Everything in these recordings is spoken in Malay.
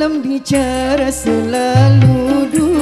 dalam bicara selalu dusta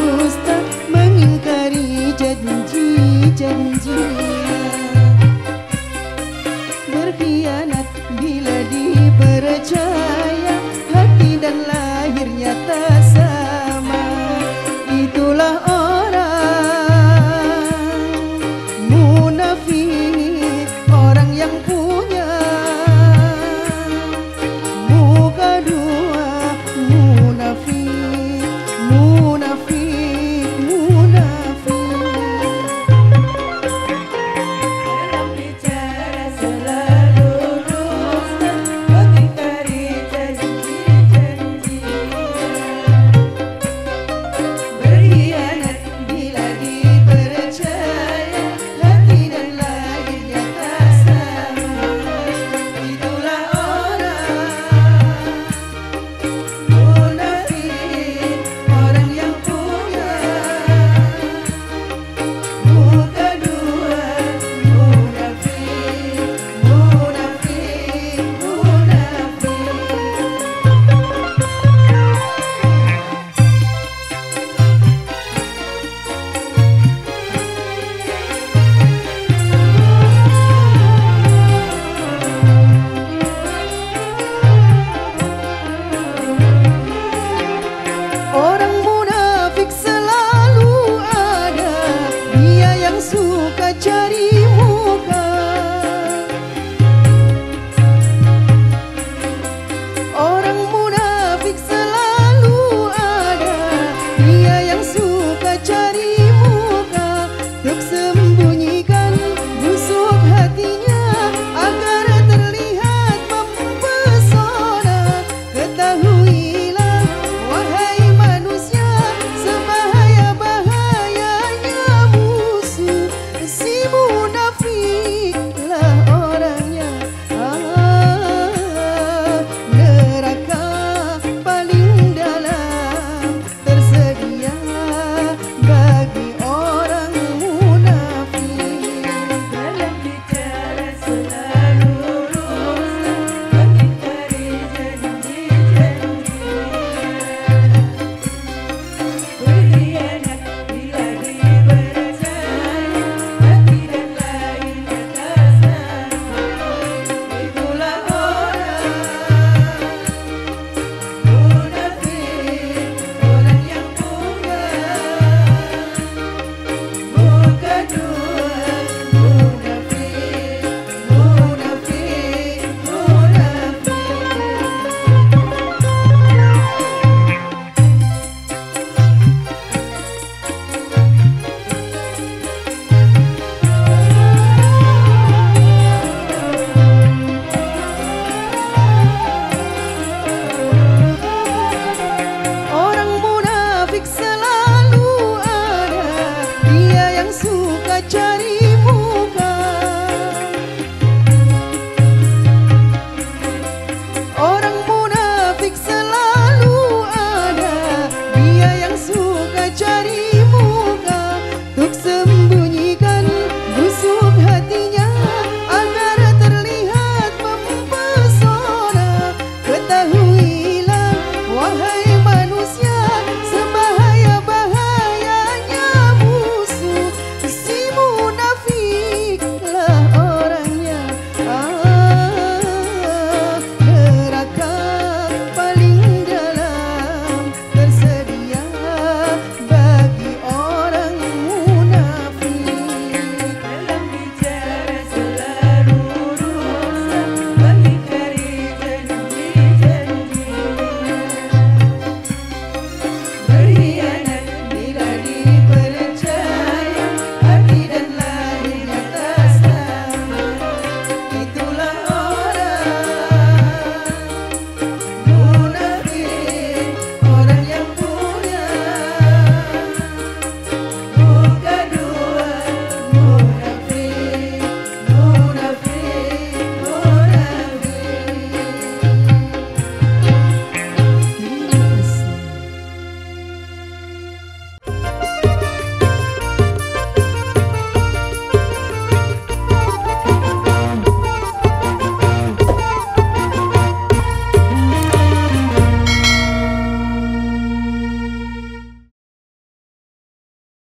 love.